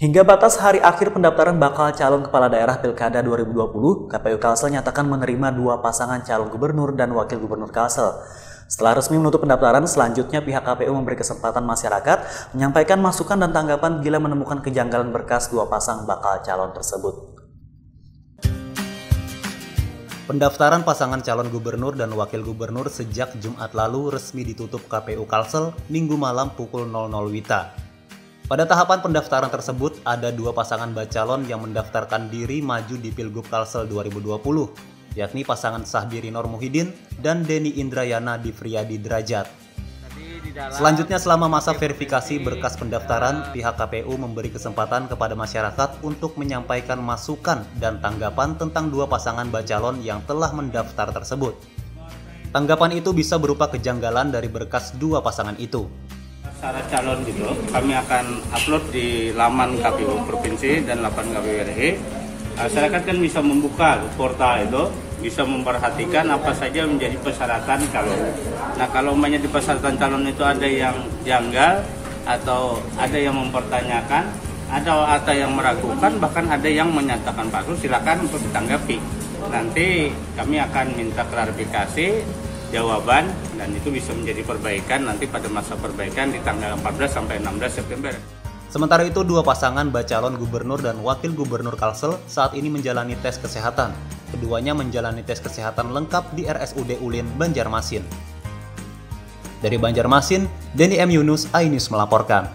Hingga batas hari akhir pendaftaran bakal calon kepala daerah Pilkada 2020, KPU Kalsel nyatakan menerima dua pasangan calon gubernur dan wakil gubernur Kalsel. Setelah resmi menutup pendaftaran, selanjutnya pihak KPU memberi kesempatan masyarakat menyampaikan masukan dan tanggapan bila menemukan kejanggalan berkas dua pasang bakal calon tersebut. Pendaftaran pasangan calon gubernur dan wakil gubernur sejak Jumat lalu resmi ditutup KPU Kalsel Minggu malam pukul 00 Wita. Pada tahapan pendaftaran tersebut, ada dua pasangan bacalon yang mendaftarkan diri maju di Pilgub Kalsel 2020, yakni pasangan Sahbiri Nur Muhyiddin dan Denny Indrayana di Friyadi Derajat. Selanjutnya selama masa verifikasi berkas pendaftaran, pihak KPU memberi kesempatan kepada masyarakat untuk menyampaikan masukan dan tanggapan tentang dua pasangan bacalon yang telah mendaftar tersebut. Tanggapan itu bisa berupa kejanggalan dari berkas dua pasangan itu, syarat calon gitu. Kami akan upload di laman KPU provinsi dan laman KPU RI masyarakat kan bisa membuka portal itu bisa memperhatikan apa saja menjadi persyaratan calon nah kalau umpamanya di persyaratan calon itu ada yang janggal atau ada yang mempertanyakan ada atau yang meragukan bahkan ada yang menyatakan palsu silakan untuk ditanggapi. Nanti kami akan minta klarifikasi jawaban dan itu bisa menjadi perbaikan nanti pada masa perbaikan di tanggal 14 sampai 16 September. Sementara itu, dua pasangan bacalon gubernur dan wakil gubernur Kalsel saat ini menjalani tes kesehatan. Keduanya menjalani tes kesehatan lengkap di RSUD Ulin, Banjarmasin. Dari Banjarmasin, Denny M. Yunus, Ainus melaporkan.